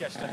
Beşiktaş'ta.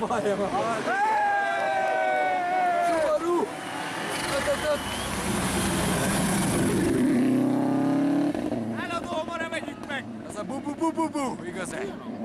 Ékes lett. Subaru! Öt, öt, öt! Eladó, ma nem megyünk meg! Ez a bu-bu-bu-bu-bu, igazán.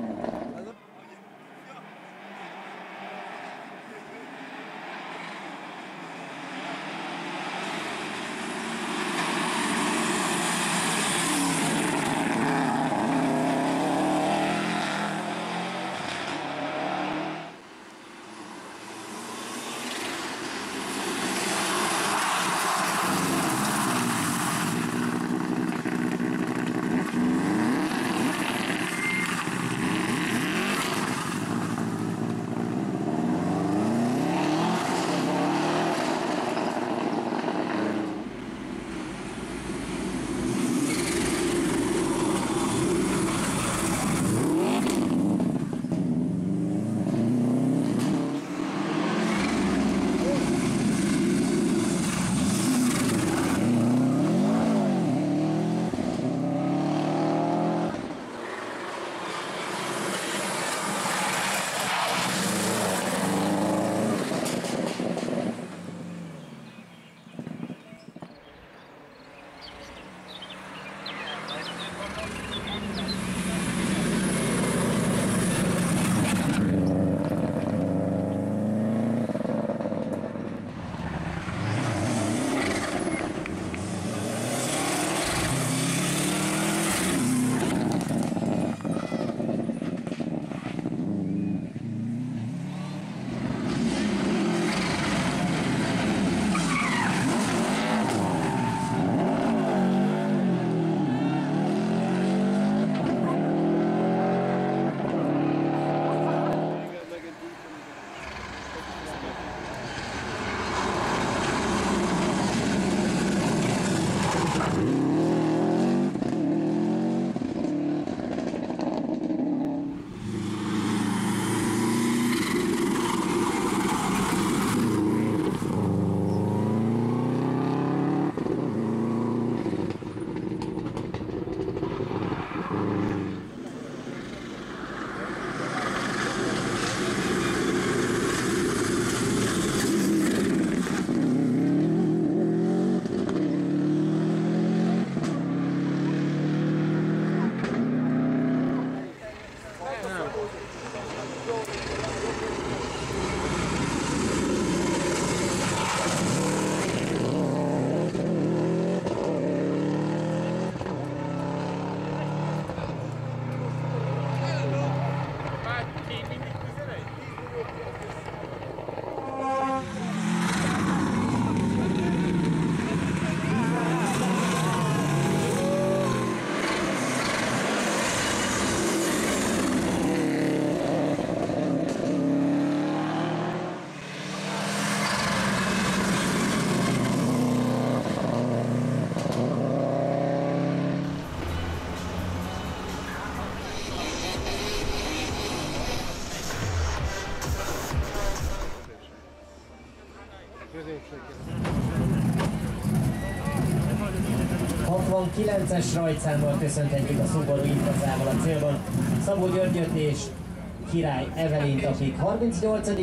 69-es rajtszámmal köszönhetjük a Szuború Intazával a célban Szabó Györgyöt és Király Evelint, akik 38 -en.